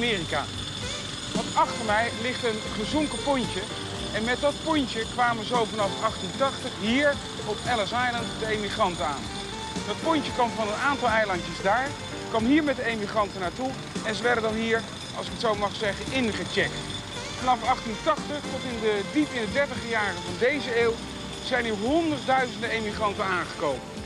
Amerika. Want achter mij ligt een gezonken pontje. En met dat pontje kwamen zo vanaf 1880 hier op Ellis Island de emigranten aan. Dat pontje kwam van een aantal eilandjes daar, kwam hier met de emigranten naartoe en ze werden dan hier, als ik het zo mag zeggen, ingecheckt. Vanaf 1880 tot in de, diep in de 30 jaren van deze eeuw zijn hier honderdduizenden emigranten aangekomen.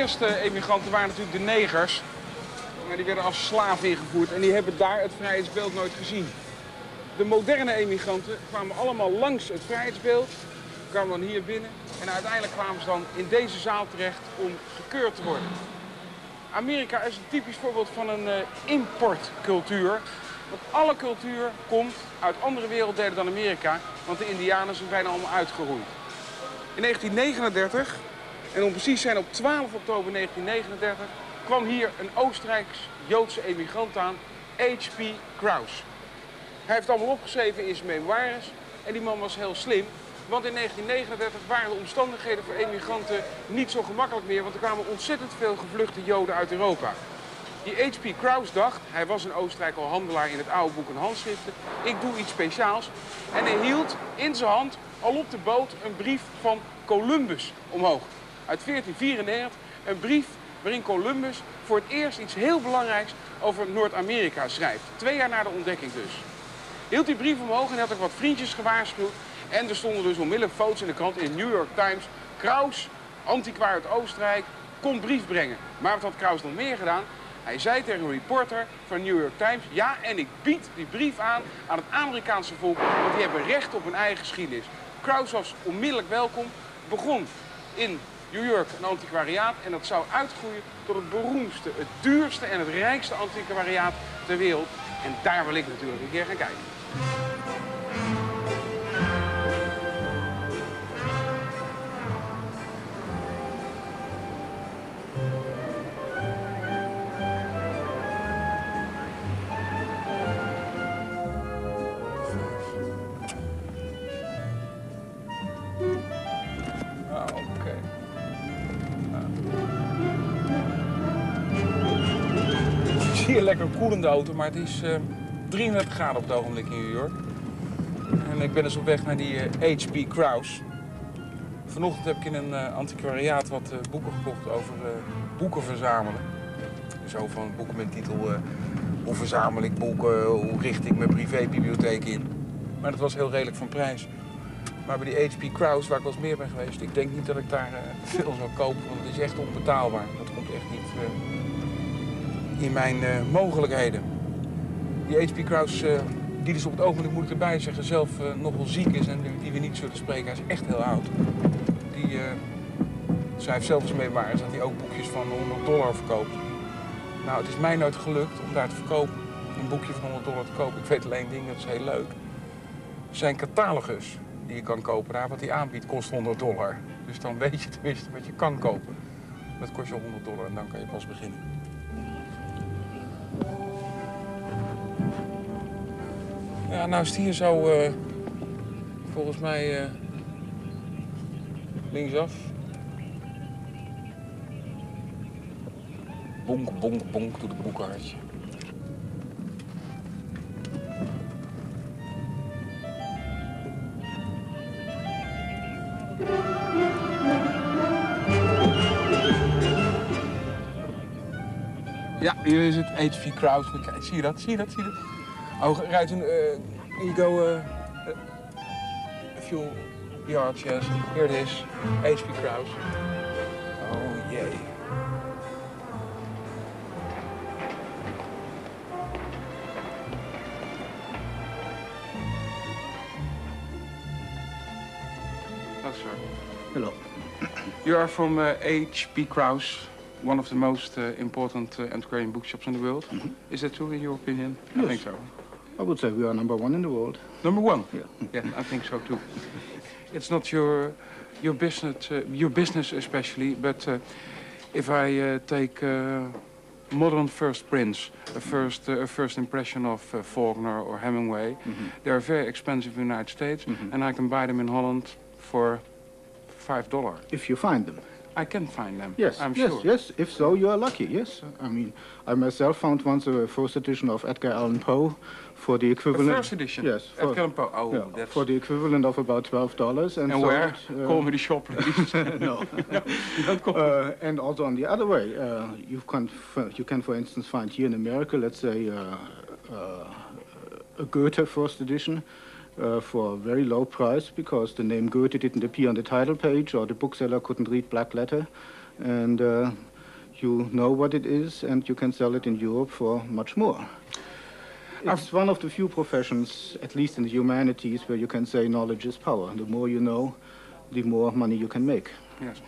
Eerste emigranten waren natuurlijk de negers. Maar die werden als slaaf ingevoerd en die hebben daar het vrijheidsbeeld nooit gezien. De moderne emigranten kwamen allemaal langs het vrijheidsbeeld, kwamen dan hier binnen en uiteindelijk kwamen ze dan in deze zaal terecht om gekeurd te worden. Amerika is een typisch voorbeeld van een uh, importcultuur. Want alle cultuur komt uit andere werelddelen dan Amerika, want de Indianen zijn bijna allemaal uitgeroeid. In 1939 en om precies zijn op 12 oktober 1939 kwam hier een Oostenrijks-Joodse emigrant aan, H.P. Kraus. Hij heeft allemaal opgeschreven in zijn memoires en die man was heel slim. Want in 1939 waren de omstandigheden voor emigranten niet zo gemakkelijk meer, want er kwamen ontzettend veel gevluchte Joden uit Europa. Die H.P. Kraus dacht, hij was in Oostenrijk al handelaar in het oude boek en handschriften, ik doe iets speciaals. En hij hield in zijn hand al op de boot een brief van Columbus omhoog uit 1494. Een brief waarin Columbus voor het eerst iets heel belangrijks over Noord-Amerika schrijft. Twee jaar na de ontdekking dus. Hield die brief omhoog en had ook wat vriendjes gewaarschuwd. En er stonden dus onmiddellijk foto's in de krant in de New York Times. Kraus, antiquaar uit Oostenrijk, komt brief brengen. Maar wat had Kraus nog meer gedaan? Hij zei tegen een reporter van New York Times... ja, en ik bied die brief aan aan het Amerikaanse volk... want die hebben recht op hun eigen geschiedenis. Kraus was onmiddellijk welkom, begon in New York een antiquariaat en dat zou uitgroeien tot het beroemdste, het duurste en het rijkste antiquariaat ter wereld. En daar wil ik natuurlijk een keer gaan kijken. Koelende auto, maar het is uh, 33 graden op het ogenblik in New York. En ik ben dus op weg naar die H.P. Uh, Kraus. Vanochtend heb ik in een uh, antiquariaat wat boeken gekocht over boeken verzamelen. Zo van boeken met titel Hoe verzamel ik boeken, hoe richt ik mijn privébibliotheek in. Maar dat was heel redelijk van prijs. Maar bij die H.P. Kraus, waar ik wel eens meer ben geweest, ik denk niet dat ik daar veel zou kopen, want het is echt onbetaalbaar. Dat komt echt niet in mijn uh, mogelijkheden. Die H.P. Kraus, uh, die dus op het ogenblik, moet ik erbij zeggen, zelf uh, nog wel ziek is en die we niet zullen spreken. Hij is echt heel oud. Die schrijft zelf eens mee waar dat hij ook boekjes van 100 dollar verkoopt. Nou, het is mij nooit gelukt om daar te verkopen. Een boekje van 100 dollar te kopen. Ik weet alleen ding, dat is heel leuk. Zijn catalogus die je kan kopen daar, wat hij aanbiedt, kost 100 dollar. Dus dan weet je tenminste wat je kan kopen. Dat kost je 100 dollar en dan kan je pas beginnen. Ja, nou is het hier zo, uh, volgens mij, uh, linksaf. Bonk, bonk, bonk, doe het boekenhartje. Ja, hier is het H.V. Kraus. Zie je dat? Zie je dat? Zie je dat? Oh, rijdt een... Uh, you go uh, a few yards, yes. Here it is. H.P. Kraus. Oh, jee. Oh, sir. Hello. You are from uh, H.P. Kraus, one of the most uh, important uh, antiquarian bookshops in the world. Mm -hmm. Is that true in your opinion? Yes. I think so. I would say we are number one in the world. Number one? Yeah. yeah, I think so too. It's not your your business, uh, your business especially, but uh, if I uh, take uh, modern first prints, a first, uh, a first impression of uh, Faulkner or Hemingway. They are very expensive in the United States, and I can buy them in Holland for five dollar. If you find them. I can find them. Yes, I'm yes, sure. yes. If so, you are lucky. Yes, I mean, I myself found once a first edition of Edgar Allan Poe for the The equivalent. first edition. Yes, for, Poe. Oh, yeah, that's. for the equivalent of about twelve dollars. And, and so where? it, uh, Call me the shop, please. no. Call Uh, and also on the other way, uh, you can you can for instance find here in America, let's say, uh, uh, a Goethe first edition. Uh, for a very low price because the name Goethe didn't appear on the title page or the bookseller couldn't read black letter and uh, you know what it is and you can sell it in Europe for much more. It's one of the few professions, at least in the humanities, where you can say knowledge is power. The more you know, the more money you can make. Yes.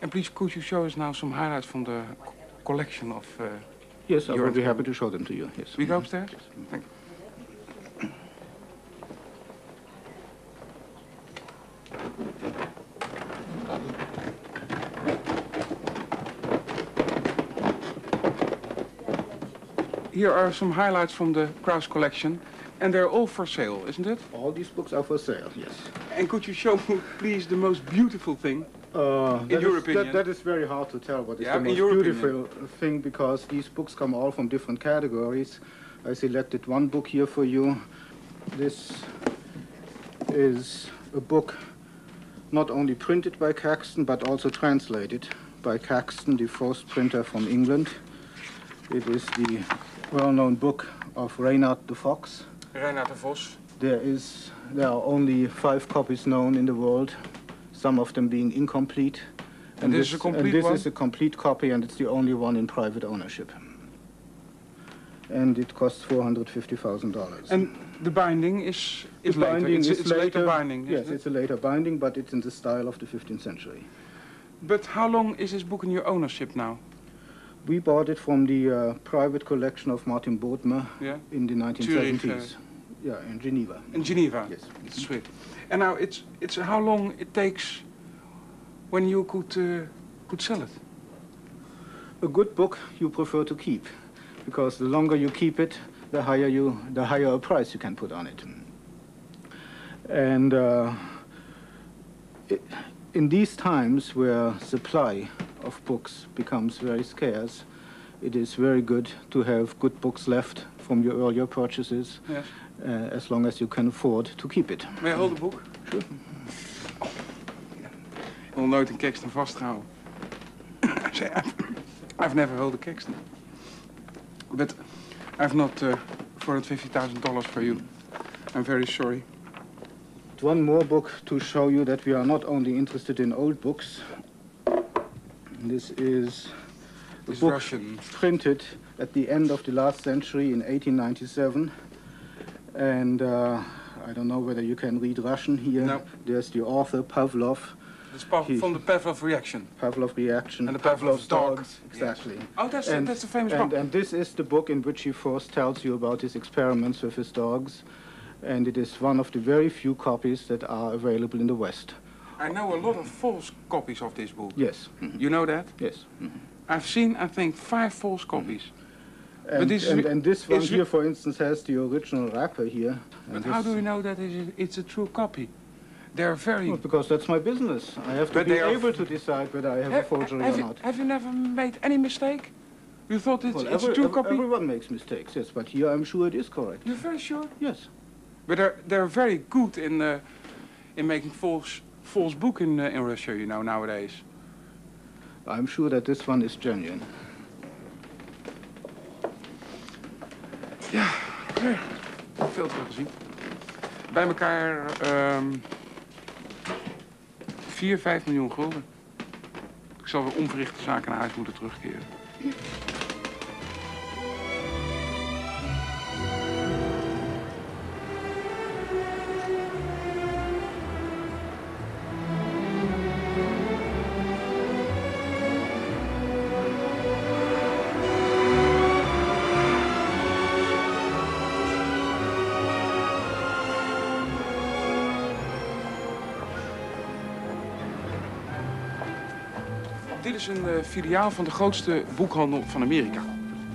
And please, could you show us now some highlights from the collection of... Uh, Yes, I will be happy to show them to you. Yes. we go upstairs? Thank you. Here are some highlights from the Kraus collection, and they're all for sale, isn't it? All these books are for sale. Yes. And could you show me, please, the most beautiful thing? Uh, that your is- opinion? that, that is very hard to tell what is Yeah, the most beautiful thing because these books come all from different categories. I selected one book here for you. This is a book not only printed by Caxton but also translated by Caxton, the first printer from England. It is the well-known book of Reynard the Fox. Reinaert de Vos. There is there are only five copies known in the world, some of them being incomplete. And this is a complete and this one? is a complete copy, and it's the only one in private ownership. And it costs four hundred fifty thousand dollars. And the binding is, is later. it's, it's a later binding. Yes, it? it's a later binding, but it's in the style of the 15th century. But how long is this book in your ownership now? We bought it from the uh, private collection of Martin Bodmer Yeah, in the 1970s. Zurich, uh, yeah, in Geneva. in Geneva. Yes. It's sweet. And now it's it's how long it takes when you could uh, could sell it. A good book you prefer to keep, because the longer you keep it, the higher you, the higher a price you can put on it. And uh, i in these times where supply of books becomes very scarce, it is very good to have good books left from your earlier purchases, Yes. uh, as long as you can afford to keep it. May I hold the book? Sure. Ik wil nooit een vasthouden. I've, never held a Caxton. But I've not uh, $450,000 for you. I'm very sorry. One more book to show you that we are not only interested in old books. This is a It's book Russian. printed at the end of the last century in 1897. And uh, I don't know whether you can read Russian here. No. There's the author, Pavlov, It's pa- He- from the Pavlov reaction. Pavlov Reaction. And the Pavlov's dog. Exactly. Oh, that's, And- that's a famous And, book. and this is the book in which he first tells you about his experiments with his dogs. And it is one of the very few copies that are available in the West. I know a lot of false copies of this book. Yes. mhm, You know that? Yes. I've seen, I think, five false copies. And, this and, and this one here, for instance, has the original wrapper here. But And how do you know that it's a true copy? They're very... Well, because that's my business. I have to But be they are- able to decide whether I have a forgery have or you, not. have you never made any mistake? You thought it's, Well, it's every- a true ev- copy? Everyone makes mistakes, yes, but here I'm sure it is correct. You're very sure? Yes. But they're, they're very good in, uh, in making false, false book in, uh, in Russia, you know, nowadays. I'm sure that this one is genuine. Veel te veel gezien. Bij elkaar ehm 4, 5 miljoen gulden. Ik zal weer onverrichte zaken naar huis moeten terugkeren. Is een eh, filiaal van de grootste boekhandel van Amerika.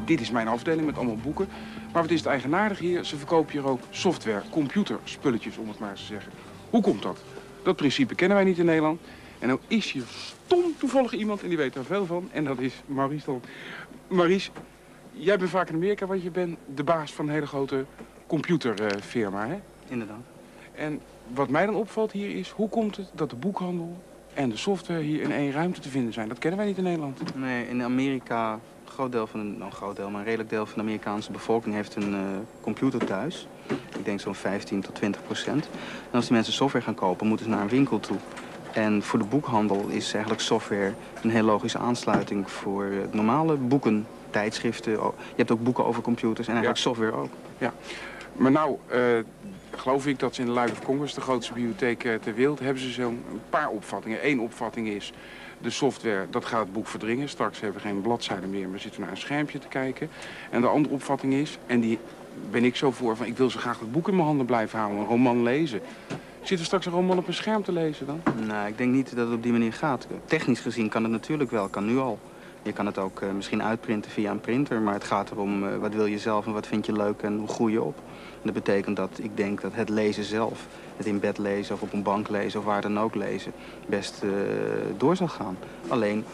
dit is mijn afdeling met allemaal boeken. Maar wat is het eigenaardige hier? Ze verkopen hier ook software, computerspulletjes, om het maar eens te zeggen. Hoe komt dat? Dat principe kennen wij niet in Nederland. En nou is hier stom toevallig iemand en die weet daar veel van. En dat is Maurice dan. Maurice, jij bent vaak in Amerika, want je bent de baas van een hele grote computerfirma, hè? Inderdaad. En wat mij dan opvalt hier is, hoe komt het dat de boekhandel en de software hier in één ruimte te vinden zijn? Dat kennen wij niet in Nederland. Nee, in Amerika, een groot deel van, nou, een groot deel, maar een redelijk deel van de Amerikaanse bevolking heeft een uh, computer thuis. Ik denk zo'n 15 tot 20 procent. En als die mensen software gaan kopen, moeten ze naar een winkel toe. En voor de boekhandel is eigenlijk software een heel logische aansluiting voor uh, normale boeken, tijdschriften. Je hebt ook boeken over computers en eigenlijk ja. software ook. Ja, maar nou, uh, geloof ik dat ze in de Library of Congress, de grootste bibliotheek uh, ter wereld, hebben ze zo'n paar opvattingen. Eén opvatting is, de software, dat gaat het boek verdringen. Straks hebben we geen bladzijden meer, maar zitten naar een schermpje te kijken. En de andere opvatting is, en die ben ik zo voor, van ik wil zo graag het boek in mijn handen blijven houden, een roman lezen. Zit er straks een roman op een scherm te lezen dan? Nou, ik denk niet dat het op die manier gaat. Technisch gezien kan het natuurlijk wel, kan nu al. Je kan het ook uh, misschien uitprinten via een printer, maar het gaat erom wat wil je zelf en wat vind je leuk en hoe groei je op. Dat betekent dat ik denk dat het lezen zelf, het in bed lezen of op een bank lezen of waar dan ook lezen, best uh, door zal gaan. Alleen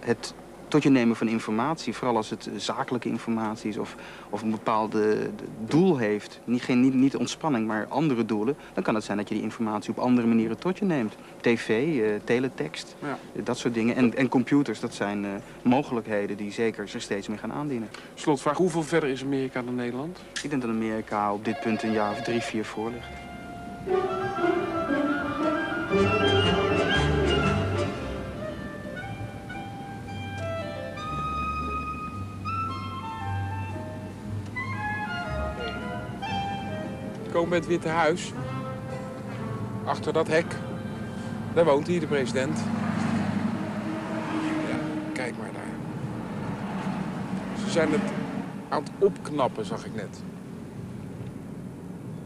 het tot je nemen van informatie, vooral als het zakelijke informatie is of, of een bepaald doel heeft, niet, geen, niet, niet ontspanning, maar andere doelen, dan kan het zijn dat je die informatie op andere manieren tot je neemt. TV, uh, teletext, ja. uh, dat soort dingen. En, en computers, dat zijn uh, mogelijkheden die zeker zich steeds meer gaan aandienen. Slotvraag, hoeveel verder is Amerika dan Nederland? Ik denk dat Amerika op dit punt een jaar of drie, vier voor ligt. Komen het Witte Huis. Achter dat hek. Daar woont hier de president. Ja, kijk maar daar. Ze zijn het aan het opknappen, zag ik net.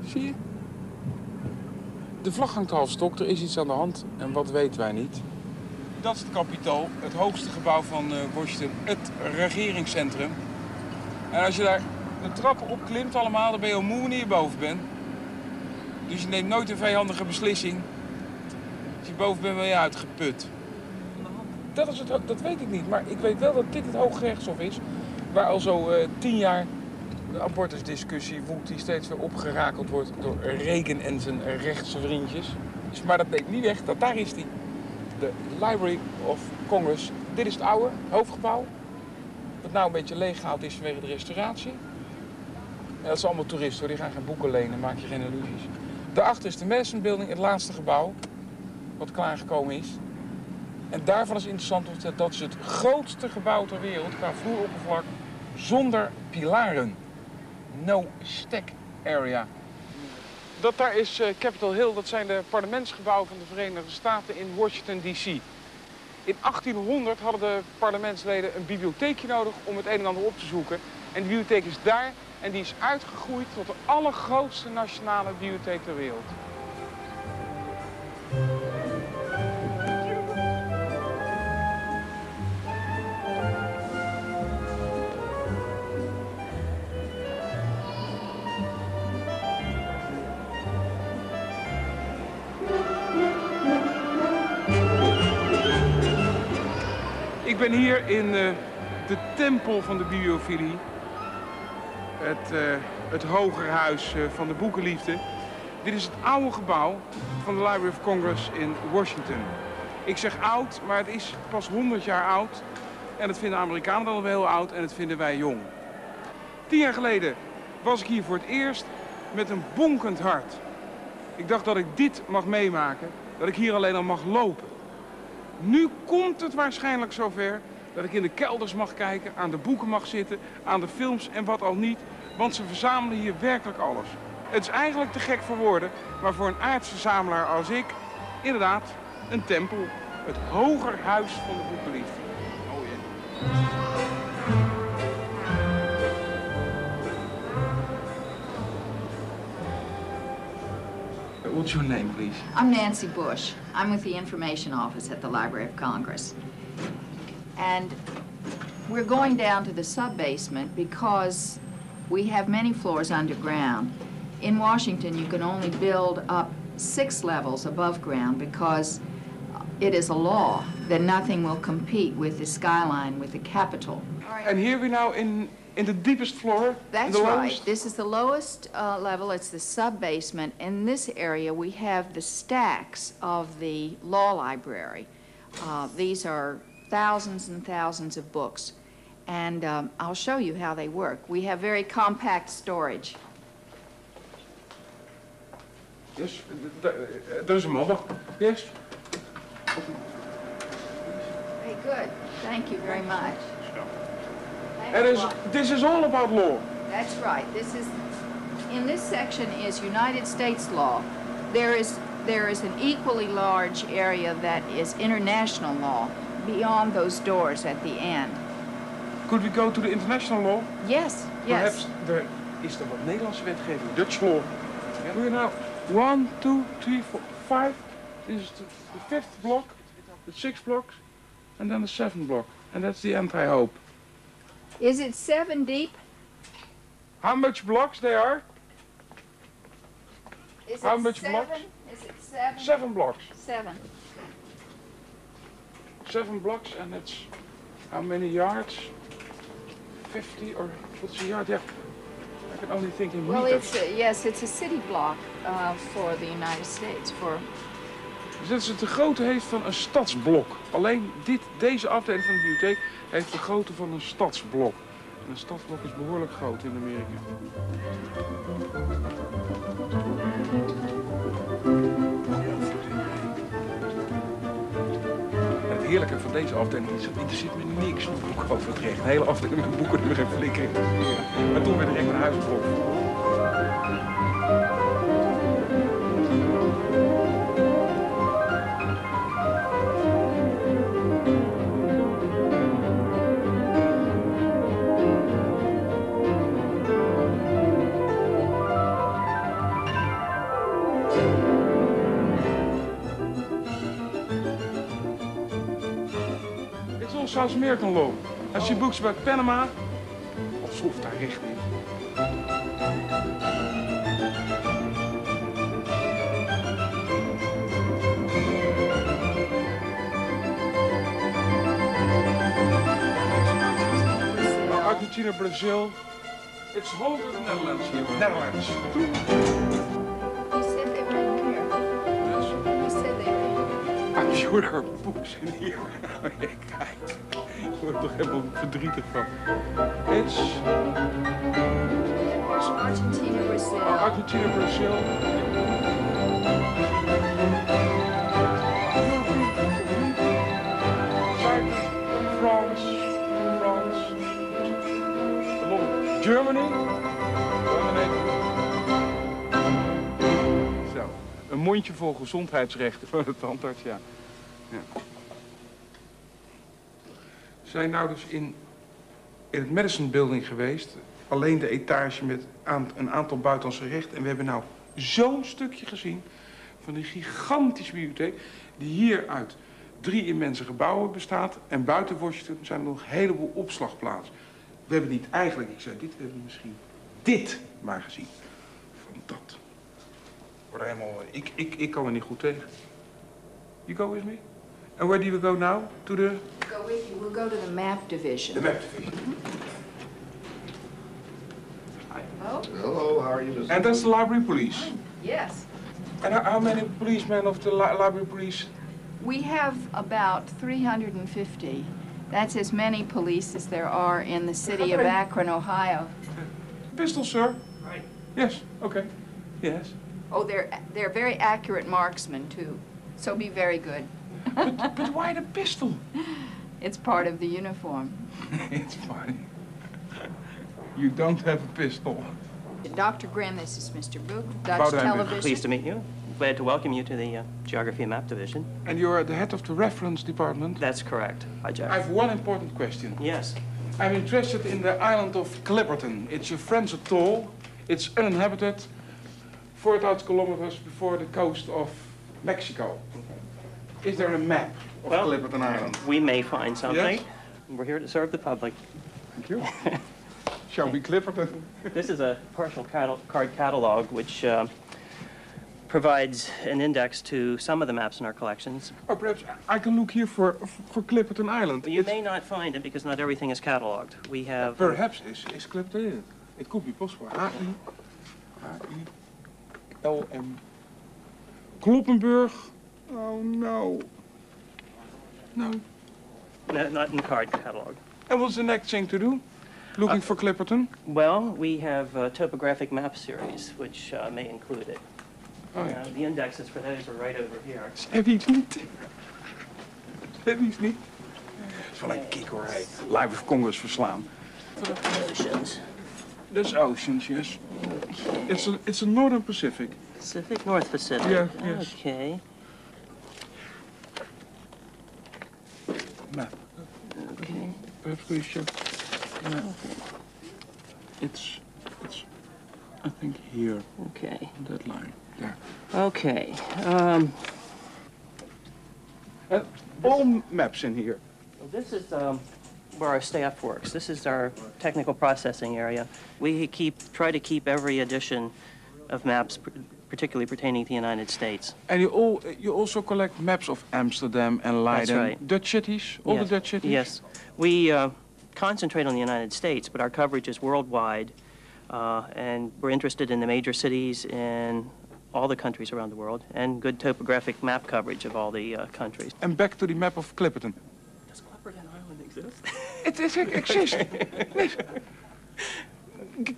Zie je? De vlag hangt half stok, er is iets aan de hand. En wat weten wij niet? Dat is het kapitool, het hoogste gebouw van uh, Washington, het regeringscentrum. En als je daar de trappen opklimt allemaal, dan ben je al moe wanneer boven bent. Dus je neemt nooit een vijandige beslissing. Als je boven bent, ben je uitgeput. Dat, is het, dat weet ik niet, maar ik weet wel dat dit het Hooggerechtshof is. Waar al zo uh, tien jaar de abortusdiscussie woedt, die steeds weer opgerakeld wordt door Reagan en zijn rechtse vriendjes. Dus, maar dat neemt niet weg dat daar is die. De Library of Congress. Dit is het oude hoofdgebouw. Wat nou een beetje leeggehaald is vanwege de restauratie. Dat zijn allemaal toeristen hoor, die gaan geen boeken lenen, maak je geen illusies. Daarachter is de Madison Building, het laatste gebouw wat klaargekomen is. En daarvan is interessant dat dat is het grootste gebouw ter wereld qua vloeroppervlak zonder pilaren. No stack area. Dat daar is uh, Capitol Hill, dat zijn de parlementsgebouwen van de Verenigde Staten in Washington D.C. In 1800 hadden de parlementsleden een bibliotheekje nodig om het een en ander op te zoeken. En de bibliotheek is daar en die is uitgegroeid tot de allergrootste nationale bibliotheek ter wereld. Ik ben hier in uh, de tempel van de bibliofilie het, uh, het hogerhuis uh, van de boekenliefde. Dit is het oude gebouw van de Library of Congress in Washington. Ik zeg oud, maar het is pas 100 jaar oud. En dat vinden de Amerikanen dan wel heel oud en dat vinden wij jong. Tien jaar geleden was ik hier voor het eerst met een bonkend hart. Ik dacht dat ik dit mag meemaken, dat ik hier alleen al mag lopen. Nu komt het waarschijnlijk zover dat ik in de kelders mag kijken, aan de boeken mag zitten, aan de films en wat al niet. Want ze verzamelen hier werkelijk alles. Het is eigenlijk te gek voor woorden, maar voor een aardsverzamelaar als ik, inderdaad, een tempel. Het hoger huis van de boekenliefde. Oh yeah. What's your name, please? I'm Nancy Bush. I'm with the Information Office at the Library of Congress. And we're going down to the sub-basement because we have many floors underground. In Washington, you can only build up six levels above ground because it is a law that nothing will compete with the skyline, with the Capitol. And here we now in, in the deepest floor. That's right. lowest. This is the lowest uh, level. It's the sub-basement. In this area, we have the stacks of the law library. Uh, These are thousands and thousands of books. And um, I'll show you how they work. We have very compact storage. Yes, th- th- there's a model. Yes. Very good. Thank you very much. And is, this is all about law. That's right. This is, in this section is United States law. There is, there is an equally large area that is international law beyond those doors at the end. Could we go to the international law? Yes, yes. Perhaps there is er wat Nederlandse wetgeving, Dutch law. We're now one, two, three, four, five. This is the, the fifth block, the sixth block, and then the seventh block. And that's the end, I hope. Is it seven deep? How much blocks there are? Is How much seven? blocks? Is it seven? Seven blocks. Seven. Seven blocks, and it's how many yards? 50 or what's a yard? Yeah, I can only think in Well, meters. it's, a- yes, it's a city block uh, for the United States, for Dus dat het de grootte heeft van een stadsblok. Alleen dit, deze afdeling van de bibliotheek heeft de grootte van een stadsblok. En een stadsblok is behoorlijk groot in Amerika. Heerlijke van deze afdeling is, dat interesseert me niks boek over het recht. Een hele afdeling met boeken er geen flikker. Maar toen werd ik echt naar huis getrokken. Transmeer kan lopen. Als je boekt bij Panama of schroef daar richting. Nou, Argentina, Brazil. It's hold of Netherlands here. Netherlands. You said they were in here. Yes. You said they were in here. I'm sure there are books in here. Kijk. Ik word er toch helemaal verdrietig van. It's Argentina, Brazil. Argentina, Brazil. France, France. Germany. Germany. Zo, een mondje vol gezondheidsrechten voor de tandarts, ja. ja. Zijn nou dus in, in het Madison Building geweest. Alleen de etage met een aantal buitenlandse rechten. En we hebben nou zo'n stukje gezien van die gigantische bibliotheek... die hier uit drie immense gebouwen bestaat. En buiten Washington zijn er nog een heleboel opslagplaatsen. We hebben niet eigenlijk, ik zei dit, we hebben misschien dit maar gezien. Van dat. Helemaal, ik, ik, ik kan er niet goed tegen. You go with me? And where do we go now? To the... Go with you. We'll go to the map division. The map division. Oh, Hello, how are you this And that's the library police. yes. And how, how many policemen of the li library police? We have about 350. That's as many police as there are in the city of Akron, Ohio. Pistol, sir. Right. Yes. Okay. Yes. Oh, they're, they're very accurate marksmen, too. So be very good. But but why the pistol? It's part of the uniform. it's funny. You don't have a pistol. Dr. Graham, this is Mr. Book, Dutch Boudewijn Buch. Television. Pleased to meet you. Glad to welcome you to the uh, Geography and Map Division. And you're the head of the reference department. That's correct. Hi, I Jack. have one important question. Yes. I'm interested in the island of Clipperton. It's a French atoll. It's uninhabited. 4,000 kilometers before the coast of Mexico. Is there a map of Well, Clipperton Island? We may find something. Yes? We're here to serve the public. Thank you. Shall we Clipperton? This is a partial catal- card catalog which uh, provides an index to some of the maps in our collections. Oh, perhaps I can look here for, for Clipperton Island. You It's- may not find it because not everything is cataloged. We have... Perhaps is, is Clipperton Island. It could be possible. H-I... H-I-L-M... Kloppenburg? Oh, no. No. No, not in card catalog. And what's the next thing to do? Looking for Clipperton? Well, we have a topographic map series, which uh, may include it. Oh, Uh. The indexes for those are right over here. Heb je niet? Heb je niet? Dat is wel een hoor, hey. Live of Congress verslaan. Oceans. That's oceans, yes. It's a, it's a Northern Pacific. Pacific, North Pacific. Yeah, yes. Okay. Map. Okay. Perhaps we should... Yeah. It's, it's, I think here, Okay. that line, there. Okay. Um, Uh, all maps in here. well, this is um, where our staff works. This is our technical processing area. We keep try to keep every edition of maps, p- particularly pertaining to the United States. And you all, you also collect maps of Amsterdam and Leiden. That's right. Dutch cities, all Yes. the Dutch cities? Yes. We uh, concentrate on the United States, but our coverage is worldwide, uh, and we're interested in the major cities in all the countries around the world, and good topographic map coverage of all the uh, countries. And back to the map of Clipperton. Does Clipperton Island exist? It, it exists. Yes.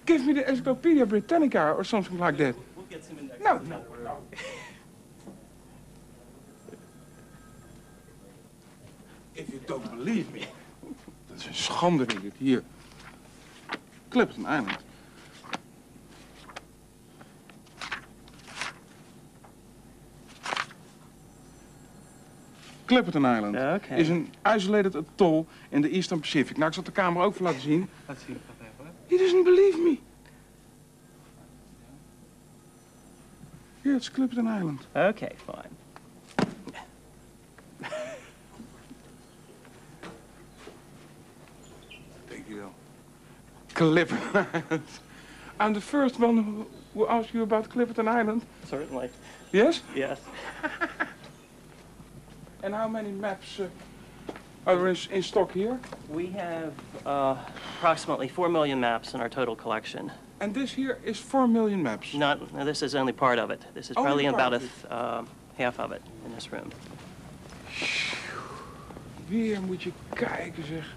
Give me the Encyclopedia Britannica or something like that. We'll get some indexes. No, no, no. If you don't believe me. Dat is een schande het hier. Clipperton Island. Clipperton Island Okay. is een isolated atoll in the Eastern Pacific. Nou, ik zal de camera ook voor laten zien. Laat zien, wat even. He doesn't believe me. Yeah, it's Clipperton Island. Okay, fine. Thank you. Clipperton Island. I'm the first one who, who asked you about Clipperton Island. Certainly. Yes? Yes. And how many maps uh, are there in, in stock here? We have uh, approximately 4 million maps in our total collection. And this here is 4 million maps. Not, no, this is only part of it. This is Only probably about a th- uh, half of it in this room. Weer moet je kijken, zeg.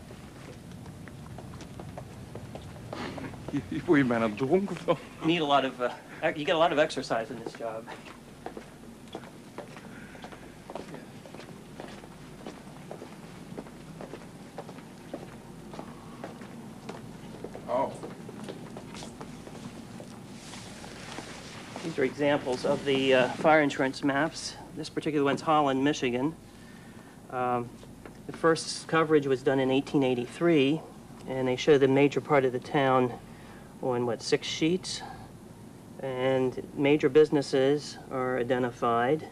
Hier hier word je bijna dronken van. You need a lot of, uh, you get a lot of exercise in this job. Examples of the uh, fire insurance maps. This particular one's Holland, Michigan. Um, The first coverage was done in 1883, and they show the major part of the town on, what, six sheets? And major businesses are identified.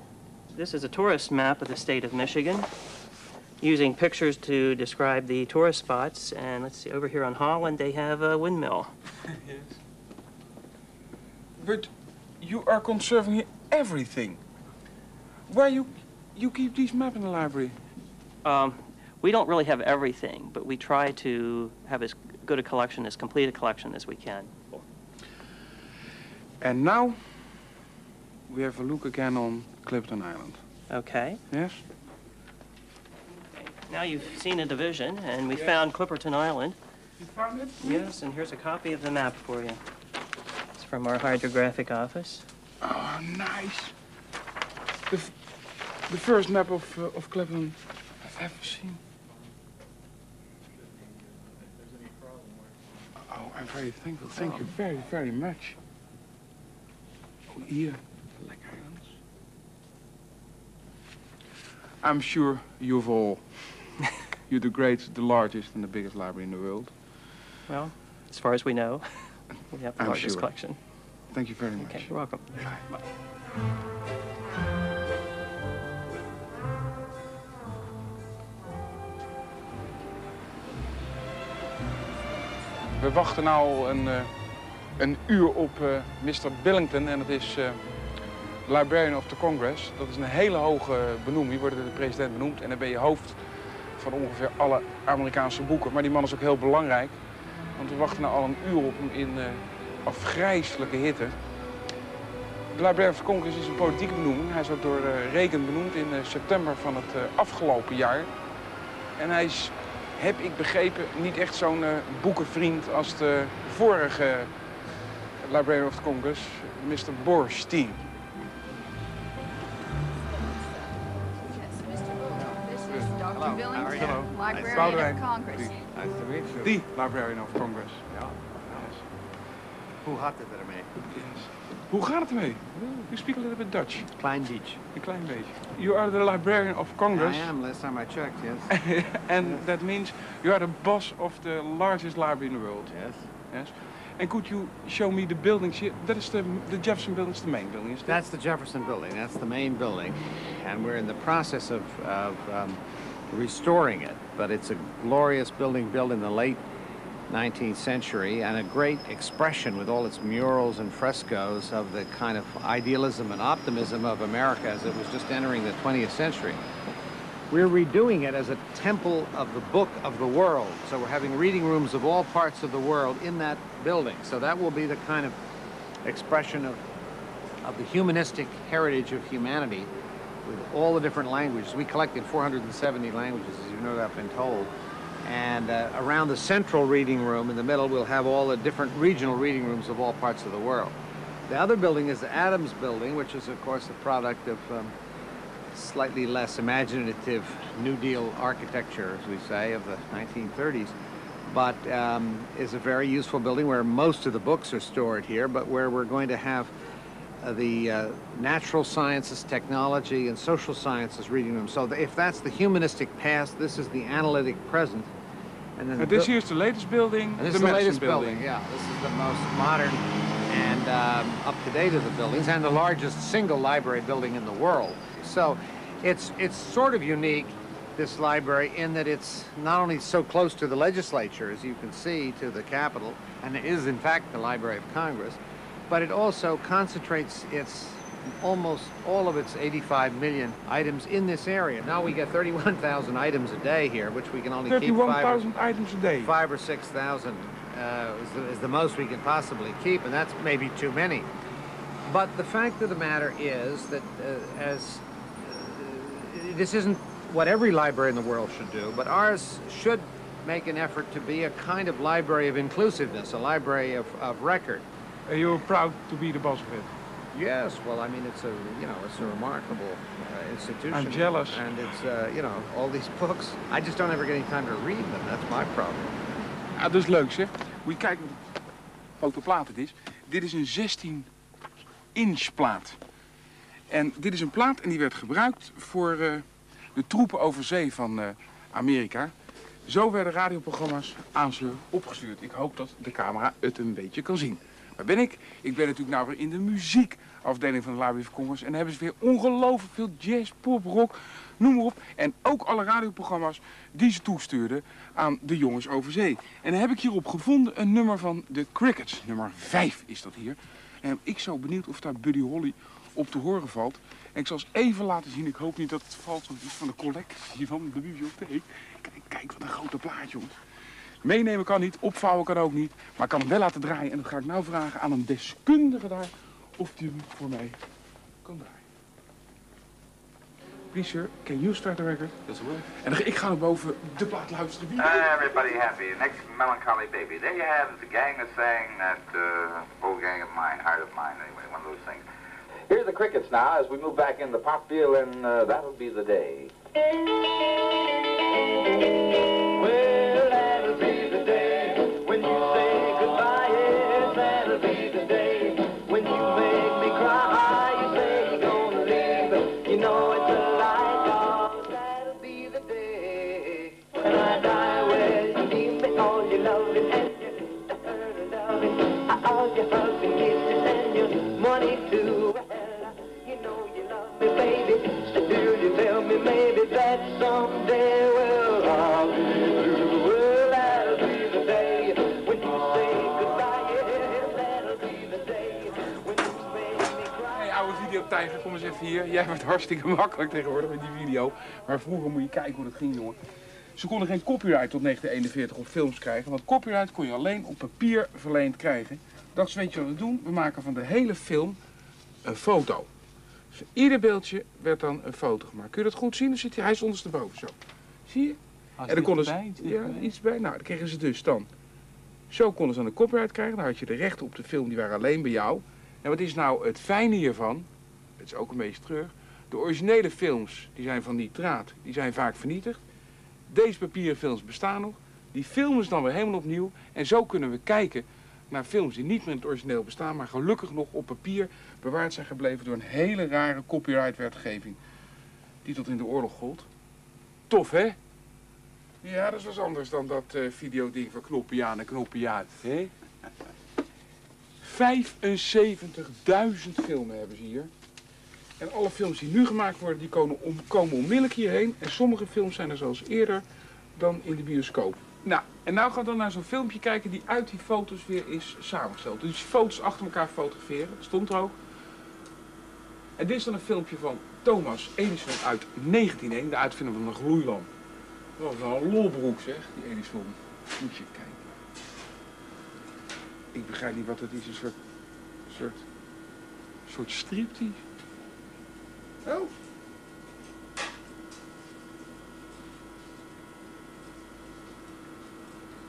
This is a tourist map of the state of Michigan, using pictures to describe the tourist spots. And let's see, over here on Holland, they have a windmill. yes. But you are conserving everything. Where you you keep these maps in the library? Um, we don't really have everything, but we try to have as good a collection, as complete a collection as we can. And now we have a look again on Clipperton Island. Okay. Yes? Now you've seen a division, and we found Clipperton Island. You found it? Yes, and here's a copy of the map for you. From our hydrographic office. Oh, nice. The, the first map of, uh, of Clipperton I've ever seen. Oh, I'm very thankful. Thank you very, very much. Oh, here, Black Islands. I'm sure you've all. You're the greatest, the largest, and the biggest library in the world. Well, as far as we know, we have the I'm largest sure. collection. Thank you very much. Okay, you're welcome. We wachten nu al een, uh, een uur op uh, Mr. Billington en het is uh, Librarian of the Congress. Dat is een hele hoge benoeming. Je wordt door de president benoemd en dan ben je hoofd van ongeveer alle Amerikaanse boeken. Maar die man is ook heel belangrijk, want we wachten nu al een uur op hem in afgrijzelijke hitte. De of Congress is een politieke benoeming. Hij is ook door Reagan benoemd in september van het afgelopen jaar. En hij is heb ik begrepen, niet echt zo'n uh, boekenvriend als de vorige Librarian of Congress, Mr. Borstein. Dr. Billington, Librarian of Congress. Nice to meet you. The Librarian of Congress. Ja. Yes. Hoe gaat het ermee? Yes. Hoe gaat het ermee? You speak a little bit Dutch. Klein beetje. Een klein beetje. You are the Librarian of Congress. I am, last time I checked, yes. and yes. that means you are the boss of the largest library in the world. Yes. Yes. And could you show me the buildings here? That is the, the Jefferson building, is the main building, is That's the Jefferson building. That's the main building. And we're in the process of, of um, restoring it. But it's a glorious building built in the late 19th century and a great expression with all its murals and frescoes of the kind of idealism and optimism of America as it was just entering the 20th century. We're redoing it as a temple of the book of the world. So we're having reading rooms of all parts of the world in that building. So that will be the kind of expression of, of the humanistic heritage of humanity with all the different languages. We collected 470 languages, as you know, I've been told. And uh, around the central reading room in the middle, we'll have all the different regional reading rooms of all parts of the world. The other building is the Adams Building, which is, of course, a product of um, slightly less imaginative New Deal architecture, as we say, of the 1930s, but um, is a very useful building where most of the books are stored here, but where we're going to have the uh, natural sciences, technology, and social sciences reading room. So if that's the humanistic past, this is the analytic present. And then this here's the latest building, this the is the latest building. building. Yeah, this is the most modern and um, up to date of the buildings, and the largest single library building in the world. So it's it's sort of unique, this library, in that it's not only so close to the legislature, as you can see, to the Capitol, and it is in fact the Library of Congress, but it also concentrates its almost all of its 85 million items in this area. Now we get 31,000 items a day here, which we can only keep 31,000 items a day. Five or 6,000 uh, is, the, is the most we can possibly keep, and that's maybe too many. But the fact of the matter is that uh, as uh, this isn't what every library in the world should do, but ours should make an effort to be a kind of library of inclusiveness, a library of, of record. Are you proud to be the boss of it? Yes, well, I mean, it's a, you know, it's a remarkable uh, institution. I'm jealous. And it's, uh, you know, all these books. I just don't ever get any time to read them. That's my problem. Ja, dat is leuk, zeg. Moet je kijken wat grote plaat het is. Dit is een 16 inch plaat. En dit is een plaat en die werd gebruikt voor uh, de troepen over zee van uh, Amerika. Zo werden radioprogramma's aan ze opgestuurd. Ik hoop dat de camera het een beetje kan zien. Waar ben ik? Ik ben natuurlijk nou weer in de muziekafdeling van de Library of Congress. En dan hebben ze weer ongelooflijk veel jazz, pop, rock, noem maar op. En ook alle radioprogramma's die ze toestuurden aan de jongens over zee. En dan heb ik hierop gevonden een nummer van de Crickets. Nummer 5 is dat hier. En ik zou benieuwd of daar Buddy Holly op te horen valt. En ik zal eens even laten zien. Ik hoop niet dat het valt van, van de collectie van de bibliotheek. Kijk, kijk wat een grote plaatje, jongens. Meenemen kan niet, opvouwen kan ook niet. Maar ik kan hem wel laten draaien. En dan ga ik nou vragen aan een deskundige daar of die hem voor mij kan draaien. Please sir, can you start the record? Yes, will. En dan, ik ga naar boven de plaat luisteren. Wie Everybody happy. Next Melancholy Baby. There you have the gang that sang that uh, old gang of mine, Heart of Mine, anyway, one of those things. Here's the crickets now as we move back in the pop deal, and uh, that'll be the day. Hier. Jij bent hartstikke makkelijk tegenwoordig met die video. Maar vroeger moet je kijken hoe dat ging, jongen. Ze konden geen copyright tot 1941 op films krijgen. Want copyright kon je alleen op papier verleend krijgen. Dat is, weet je wat we doen? We maken van de hele film een foto. Dus ieder beeldje werd dan een foto gemaakt. Kun je dat goed zien? Dan zit hij, hij is ondersteboven zo. Zie je? en dan konden ze, ja, iets bij. Nou, dan kregen ze dus dan. Zo konden ze dan een copyright krijgen. Dan had je de rechten op de film, die waren alleen bij jou. En wat is nou het fijne hiervan? Het is ook een beetje terug. De originele films, die zijn van nitraat, die zijn vaak vernietigd. Deze papieren films bestaan nog. Die filmen ze dan weer helemaal opnieuw. En zo kunnen we kijken naar films die niet meer in het origineel bestaan, maar gelukkig nog op papier bewaard zijn gebleven door een hele rare copyright-wetgeving. Die tot in de oorlog gold. Tof, hè? Ja, dat is anders dan dat eh videoding van knoppen aan en. Hè? 75.000 filmen hebben ze hier. En alle films die nu gemaakt worden, die komen, om, komen onmiddellijk hierheen. En sommige films zijn er zelfs eerder dan in de bioscoop. Nou, en nou gaan we dan naar zo'n filmpje kijken die uit die foto's weer is samengesteld. Dus foto's achter elkaar fotograferen, dat stond er ook. En dit is dan een filmpje van Thomas Edison uit 1901, de uitvinder van een gloeilamp. Dat was wel een lolbroek zeg, die Edison. Moet je kijken. Ik begrijp niet wat het is, een soort, soort, soort striptease. Oh.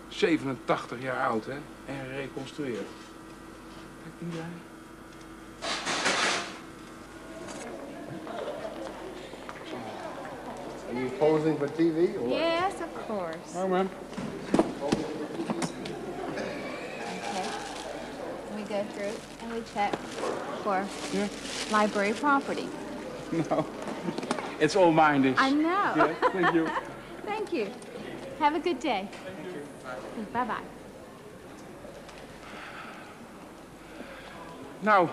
...87 jaar oud, hè? En gereconstrueerd. Kijk die daar. Are you posing for TV or? Yes, of course. Oh, man. Okay. We go through and we check for Yeah. library property. No. It's all mine, this. I know. Yeah, thank you. Thank you. Have a good day. Bye-bye. Nou,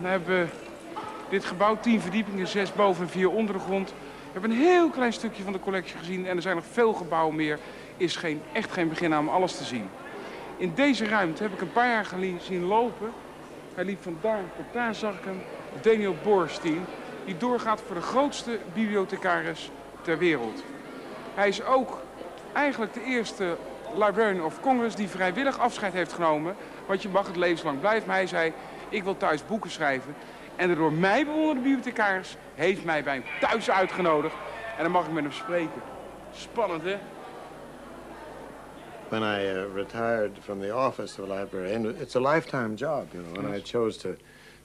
dan hebben we dit gebouw, 10 verdiepingen, 6 boven en 4 onder de grond. We hebben een heel klein stukje van de collectie gezien en er zijn nog veel gebouwen meer. Is geen, echt geen begin aan om alles te zien. In deze ruimte heb ik een paar jaar geleden zien lopen. Hij liep vandaar tot daar zag ik hem. Daniel Borstein, die doorgaat voor de grootste bibliothecaris ter wereld. Hij is ook eigenlijk de eerste Librarian of Congress die vrijwillig afscheid heeft genomen. Want je mag het levenslang blijven. Maar hij zei, ik wil thuis boeken schrijven. En de door mij bewonderde bibliothecaris heeft mij bij hem thuis uitgenodigd. En dan mag ik met hem spreken. Spannend, hè? When I uh, retired from the office of a librarian, it's a lifetime job, you know, and I chose to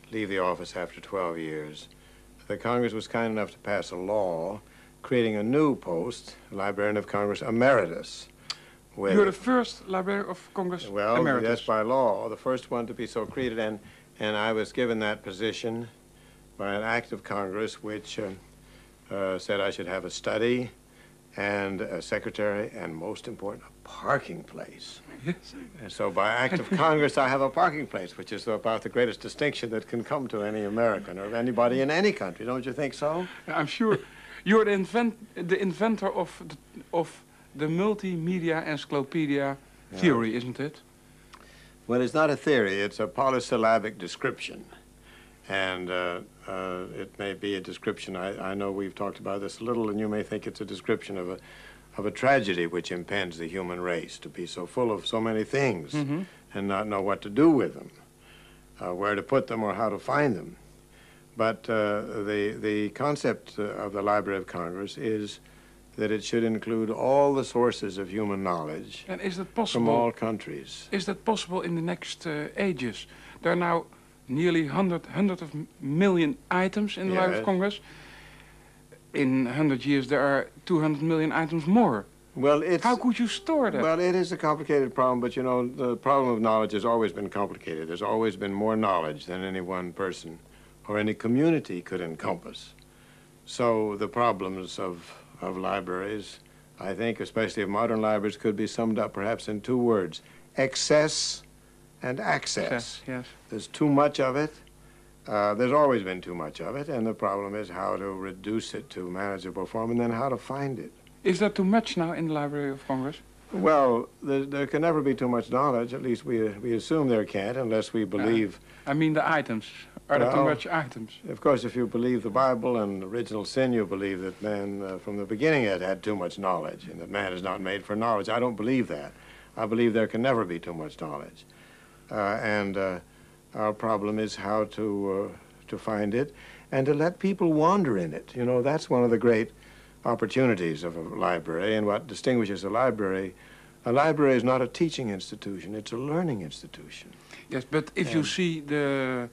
leave the office after 12 years. The Congress was kind enough to pass a law creating a new post, Librarian of Congress Emeritus. You're the first Librarian of Congress well, Emeritus. yes, by law, the first one to be so created, and, and I was given that position by an act of Congress which uh, uh, said I should have a study and a secretary, and most important, parking place. Yes. And so by act of Congress, I have a parking place, which is about the greatest distinction that can come to any American or anybody in any country. Don't you think so? I'm sure. You're the, invent, the inventor of the, of the multimedia encyclopedia theory, isn't it? Well, it's not a theory. It's a polysyllabic description. And uh, uh, it may be a description. I, I know we've talked about this a little, and you may think it's a description of a, of a tragedy which impends the human race to be so full of so many things and not know what to do with them, uh, where to put them, or how to find them. But uh, the, the concept uh, of the Library of Congress is that it should include all the sources of human knowledge And is that possible, from all countries. Is that possible in the next uh, ages? There are now nearly 100, 100 of million items in the Library of Congress. In 100 years, there are 200 million items more. Well, it's How could you store that? well, it is a complicated problem, but you know, the problem of knowledge has always been complicated. There's always been more knowledge than any one person or any community could encompass. So the problems of, of libraries, I think, especially of modern libraries, could be summed up perhaps in two words excess and access. yes, yes. There's too much of it. Uh, there's always been too much of it, and the problem is how to reduce it to manageable form and then how to find it. Is there too much now in the Library of Congress? Well, there, there can never be too much knowledge. At least we, we assume there can't unless we believe. I mean the items. Are there too much items? Of course, if you believe the Bible and original sin, you believe that man uh, from the beginning had had too much knowledge and that man is not made for knowledge. I don't believe that. I believe there can never be too much knowledge. Uh, and uh, our problem is how to, uh, to find it and to let people wander in it. You know, that's one of the great opportunities of a library and what distinguishes a library. A library is not a teaching institution, it's a learning institution. Yes, but if you see the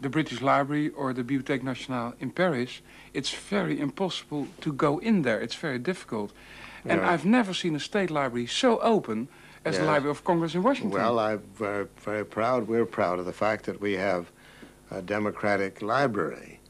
the British Library or the Bibliothèque Nationale in Paris, it's very impossible to go in there. It's very difficult. And Yeah. I've never seen a state library so open as the Library of Congress in Washington. Well, I'm very, very proud. We're proud of the fact that we have a democratic library.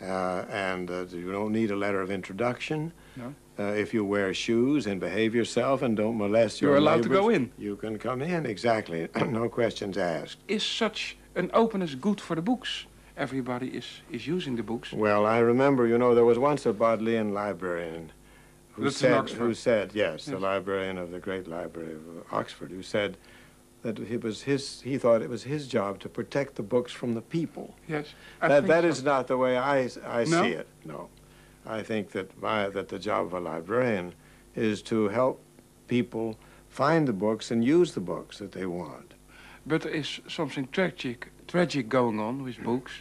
Uh, and uh, you don't need a letter of introduction. No. Uh, if you wear shoes and behave yourself and don't molest your You're allowed to go in. You can come in, exactly. no questions asked. Is such an openness good for the books? Everybody is, is using the books. Well, I remember, you know, there was once a Bodleian librarian who That's said, who said, yes, the librarian of the great library of Oxford, who said that it was his, he thought it was his job to protect the books from the people. Yes. I That, that so. is not the way I, I No? see it, no. I think that, my, that the job of a librarian is to help people find the books and use the books that they want. But there is something tragic, tragic going on with books.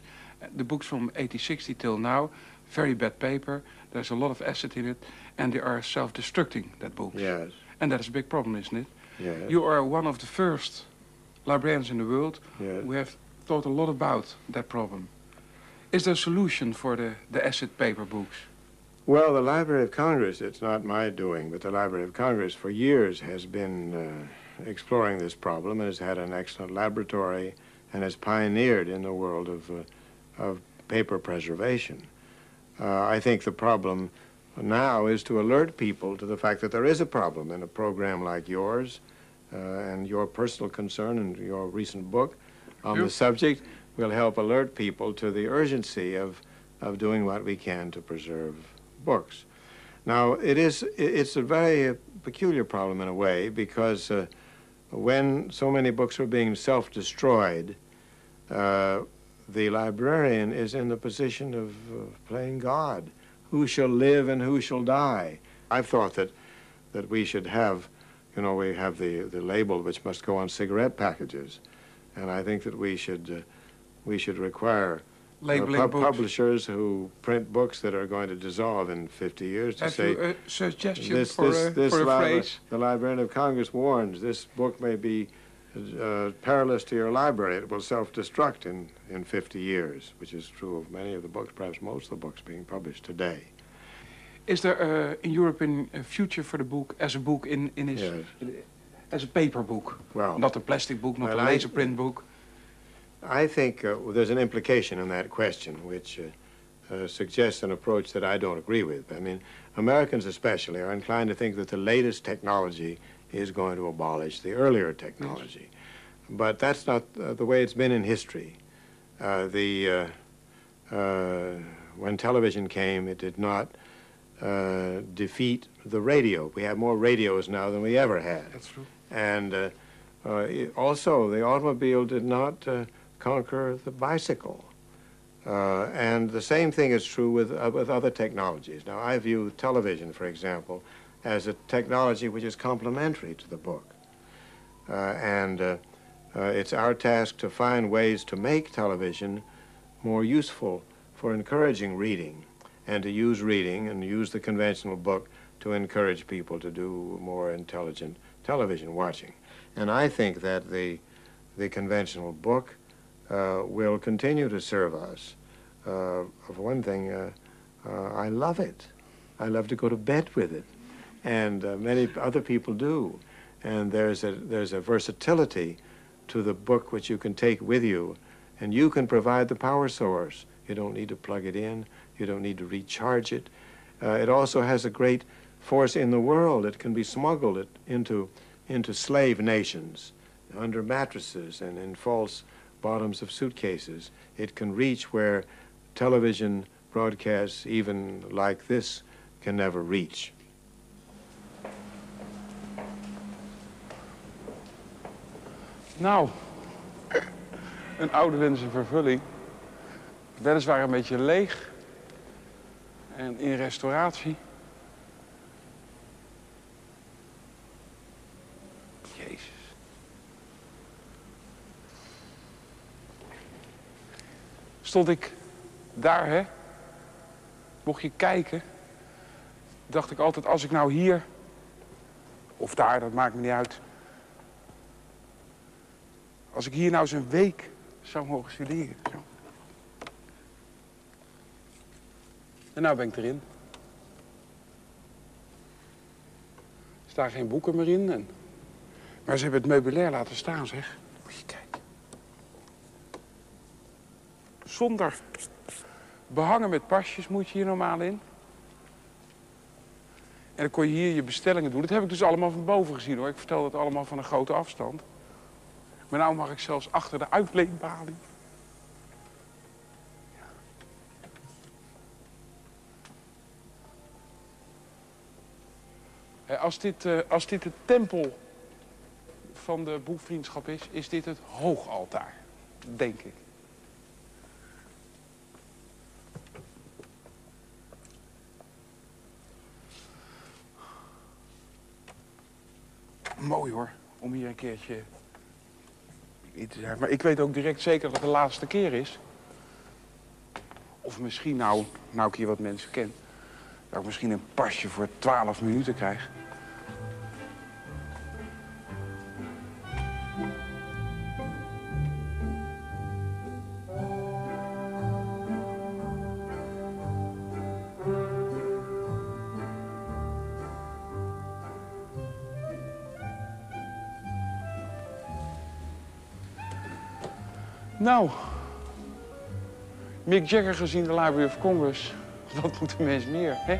The books from 1860 till now, very bad paper. There's a lot of acid in it, and they are self-destructing. That books. Yes, And that is a big problem, isn't it? yes, You are one of the first librarians in the world yes. who have thought a lot about that problem. Is there a solution for the, the acid paper books? Well, the Library of Congress, it's not my doing, but the Library of Congress for years has been uh, exploring this problem and has had an excellent laboratory and has pioneered in the world of, uh, of paper preservation. Uh, I think the problem now is to alert people to the fact that there is a problem in a program like yours uh, and your personal concern and your recent book on the subject will help alert people to the urgency of, of doing what we can to preserve books. Now, it is, it's a very peculiar problem in a way because uh, when so many books are being self-destroyed, uh, the librarian is in the position of playing God. Who shall live and who shall die? I've thought that, that we should have, you know, we have the, the label which must go on cigarette packages. And I think that we should, uh, we should require uh, Labeling pub- books. publishers who print books that are going to dissolve in 50 years to Have say, you a suggestion this, for, this, a, this for a libra- phrase? the Librarian of Congress warns this book may be uh, perilous to your library. It will self-destruct in, in 50 years, which is true of many of the books, perhaps most of the books being published today. Is there uh, in Europe in a future for the book as a book in, in its, Yes. as a paper book? Well, Not a plastic book, not Well, a laser print book. I think uh, well, there's an implication in that question which uh, uh, suggests an approach that I don't agree with. I mean, Americans especially are inclined to think that the latest technology is going to abolish the earlier technology. But that's not uh, the way it's been in history. Uh, the, uh, uh, when television came, it did not uh, defeat the radio. We have more radios now than we ever had. That's true. And uh, uh, also, the automobile did not uh, conquer the bicycle. Uh, and the same thing is true with, uh, with other technologies. Now, I view television, for example, as a technology which is complementary to the book. Uh, and uh, uh, it's our task to find ways to make television more useful for encouraging reading and to use reading and use the conventional book to encourage people to do more intelligent television watching. And I think that the, the conventional book uh, will continue to serve us. Uh, for one thing, uh, I love it. I love to go to bed with it. And uh, many other people do. And there's a, there's a versatility to the book which you can take with you. And you can provide the power source. You don't need to plug it in. You don't need to recharge it. Uh, it also has a great force in the world. It can be smuggled it into, into slave nations, under mattresses and in false bottoms of suitcases. It can reach where television broadcasts, even like this, can never reach. Nou, een oude wens in vervulling. Weliswaar een beetje leeg. En in restauratie. Jezus. Stond ik daar, hè? Mocht je kijken, dacht ik altijd, als ik nou hier of daar, dat maakt me niet uit. Als ik hier nou eens een week zou mogen studeren. Zo. En nou ben ik erin. Er staan geen boeken meer in. En... Maar ze hebben het meubilair laten staan, zeg. Moet je kijken. Zonder behangen met pasjes moet je hier normaal in. En dan kon je hier je bestellingen doen. Dat heb ik dus allemaal van boven gezien hoor. Ik vertel het allemaal van een grote afstand. Maar nou mag ik zelfs achter de uitleenbalie. Ja. Als dit, uh, als dit de tempel van de boekvriendschap is, is dit het hoogaltaar. Denk ik. mooi hoor, om hier een keertje Maar ik weet ook direct zeker dat het de laatste keer is. Of misschien, nou, nou ik hier wat mensen ken... dat ik misschien een pasje voor 12 minuten krijg. Nou, Mick Jagger gezien de Library of Congress. Wat moeten mensen meer, hè?